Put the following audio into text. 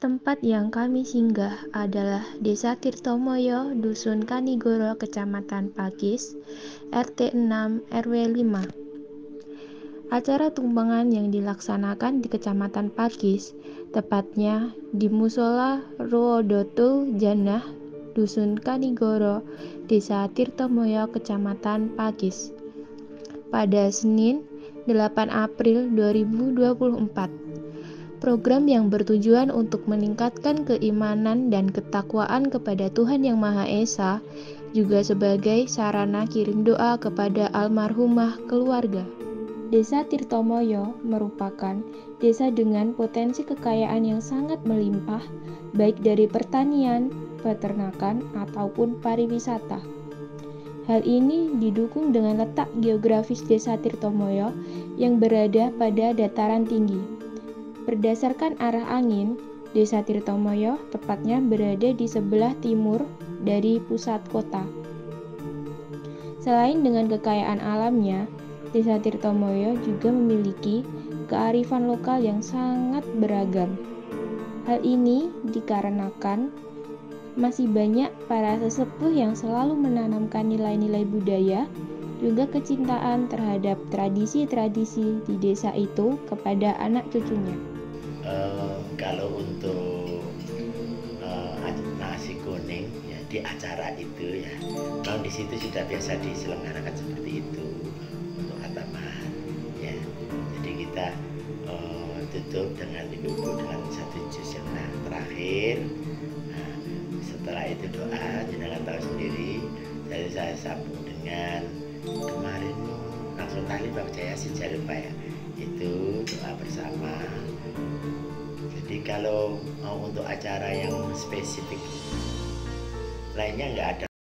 Tempat yang kami singgah adalah Desa Tirtomoyo, Dusun Kanigoro, Kecamatan Pakis, RT 6 RW 5. Acara tumpengan yang dilaksanakan di Kecamatan Pakis, tepatnya di Musola Ruodotul Jannah, Dusun Kanigoro, Desa Tirtomoyo, Kecamatan Pakis. Pada Senin, 8 April 2024 program yang bertujuan untuk meningkatkan keimanan dan ketakwaan kepada Tuhan Yang Maha Esa, juga sebagai sarana kirim doa kepada almarhumah keluarga. Desa Tirtomoyo merupakan desa dengan potensi kekayaan yang sangat melimpah, baik dari pertanian, peternakan, ataupun pariwisata. Hal ini didukung dengan letak geografis Desa Tirtomoyo yang berada pada dataran tinggi Berdasarkan arah angin, Desa Tirtomoyo tepatnya berada di sebelah timur dari pusat kota. Selain dengan kekayaan alamnya, Desa Tirtomoyo juga memiliki kearifan lokal yang sangat beragam. Hal ini dikarenakan masih banyak para sesepuh yang selalu menanamkan nilai-nilai budaya, juga kecintaan terhadap tradisi-tradisi di desa itu kepada anak cucunya. Kalau untuk uh, nasi kuning ya di acara itu ya, kalau di situ sudah biasa diselenggarakan seperti itu untuk khataman ya. Jadi kita uh, tutup dengan ibu dengan satu jus yang terakhir. Nah, setelah itu doa, jenengan tahu sendiri. Jadi saya sambung dengan kemarin langsung tali Pak Jaya sejarah Pak ya itu doa bersama kalau mau untuk acara yang spesifik lainnya nggak ada